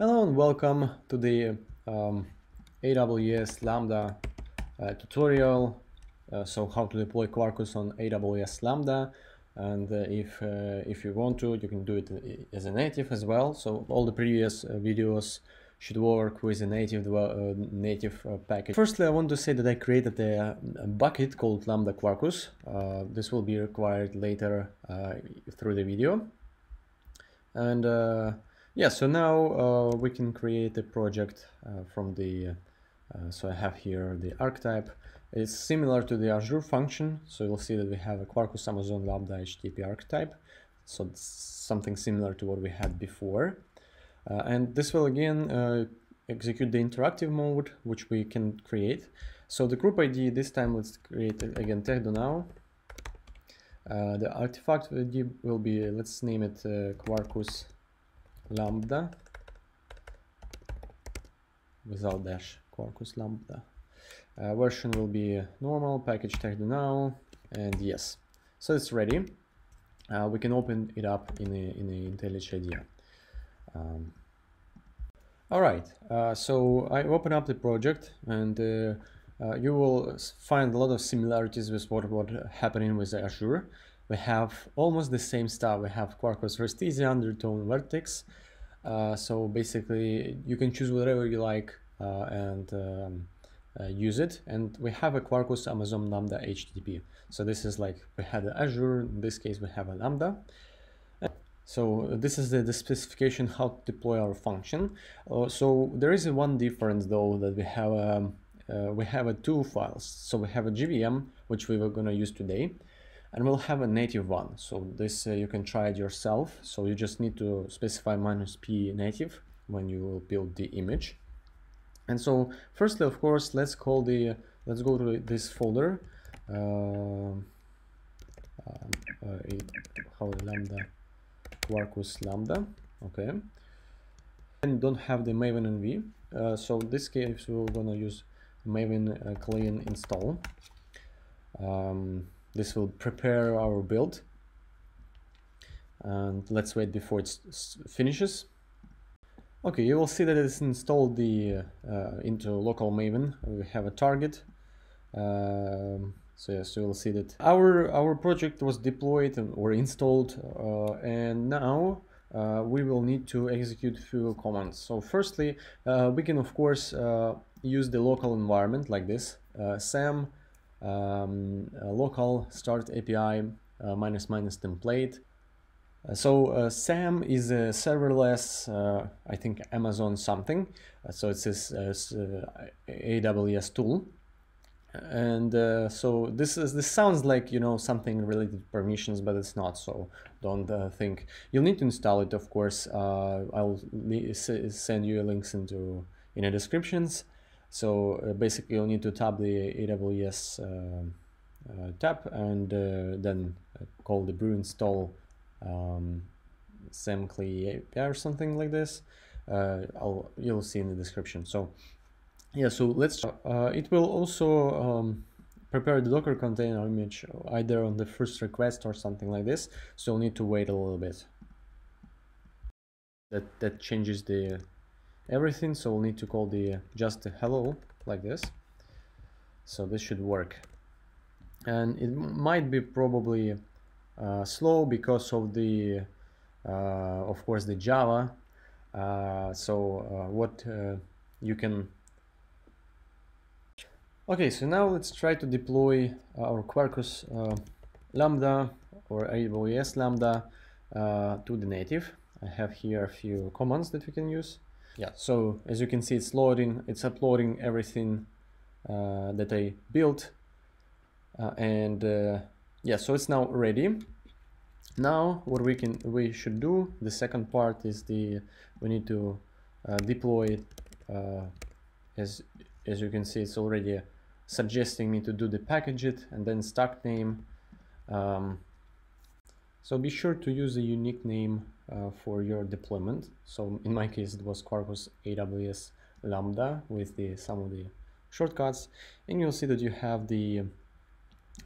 Hello and welcome to the um, AWS Lambda uh, tutorial. Uh, so how to deploy Quarkus on AWS Lambda and uh, if uh, if you want to you can do it uh, as a native as well. So all the previous uh, videos should work with a native native package. Firstly I want to say that I created a, a bucket called Lambda Quarkus. this will be required later through the video. And yeah, so now uh, we can create a project uh, from the, uh, so I have here the archetype. It's similar to the Azure function, so you'll see that we have a Quarkus Amazon Lambda HTTP archetype. So it's something similar to what we had before. Uh, and this will again uh, execute the interactive mode, which we can create. So the group ID, this time let's create again Tehdo now. Uh, the artifact ID will be, let's name it Quarkus lambda. Without dash quarkus lambda. Uh, version will be normal package tag now and yes. So it's ready. Uh, we can open it up in a, in IntelliJ IDEA. Um, all right uh, so I open up the project and uh, uh, you will find a lot of similarities with what what happening with Azure we have almost the same stuff. We have Quarkus REST Easy, Undertow, Vert.x. Uh, so basically, you can choose whatever you like uh, and um, uh, use it. And we have a Quarkus Amazon Lambda HTTP. So this is like we had Azure. In this case, we have a Lambda. So this is the, the specification how to deploy our function. Uh, so there is one difference though that we have um, uh, we have a two files. So we have a JVM which we were going to use today, and we'll have a native one. So this uh, you can try it yourself. So you just need to specify minus p native when you will build the image. And so firstly, of course, let's call the, let's go to this folder. Uh, uh, how lambda, Quarkus lambda, okay. And don't have the Maven NV. Uh, so in this case, we're gonna use Maven uh, clean install. Um, this will prepare our build. And let's wait before it finishes. Okay, you will see that it's installed the uh, into local Maven. We have a target. Um, so yes, you will see that our our project was deployed or installed, uh, and now uh, we will need to execute few commands. So firstly, uh, we can of course uh, use the local environment like this, uh, sam um, local start API uh, minus minus template. Uh, so uh, SAM is a serverless, I think Amazon something. so it's this AWS tool. And uh, so this is this sounds like you know something related to permissions but it's not so. Don't uh, think. You'll need to install it of course. Uh, i'll send you links into in the descriptions so uh, basically you'll need to tap the AWS uh, uh, tab and then call the brew install um, SamCli API or something like this. I'll, you'll see in the description. So yeah, so let's, it will also um, prepare the Docker container image either on the first request or something like this. So you'll need to wait a little bit. That, that changes the everything so we'll need to call the just hello like this. So this should work. And it might be probably uh, slow because of the uh, of course the Java. Uh, so uh, what uh, you can okay so now let's try to deploy our Quarkus uh, Lambda or AWS Lambda to the native. I have here a few commands that we can use yeah. So as you can see it's loading it's uploading everything uh, that I built uh, and uh, yeah so it's now ready. Now what we can we should do the second part is the we need to uh, deploy it uh, as as you can see it's already suggesting me to do the package it and then stack name. Um, so be sure to use a unique name uh, for your deployment. So in my case, it was Quarkus AWS Lambda with the some of the shortcuts, and you'll see that you have the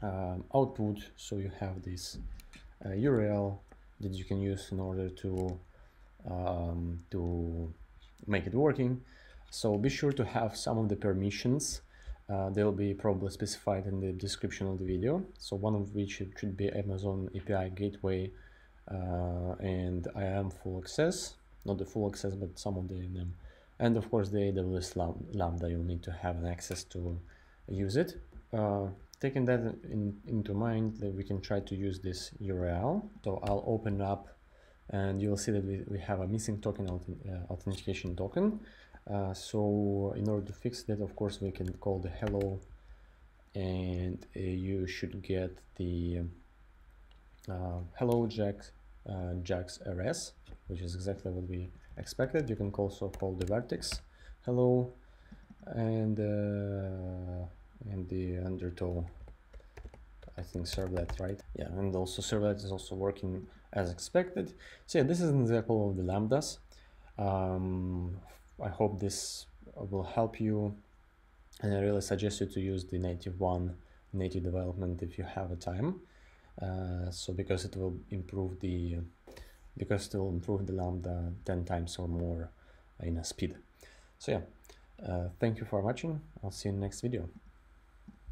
uh, output. So you have this uh, URL that you can use in order to um, to make it working. So be sure to have some of the permissions. Uh, they'll be probably specified in the description of the video. So one of which should be Amazon API Gateway uh, and am full access, not the full access, but some of the them. And of course the AWS Lambda, you'll need to have an access to use it. Uh, taking that in, into mind, that we can try to use this URL. So I'll open up and you'll see that we, we have a missing token uh, authentication token. Uh, so in order to fix that, of course, we can call the hello and uh, you should get the hello Jax, uh, JAX-RS, which is exactly what we expected. You can also call the Vert.x hello and uh, and the undertow I think servlet, right? Yeah, and also servlet is also working as expected. So yeah, this is an example of the lambdas. Um, I hope this will help you and I really suggest you to use the native one, native development if you have a time. Uh, so because it will improve the because it will improve the lambda 10 times or more in a speed. So yeah, uh, thank you for watching. I'll see you in the next video.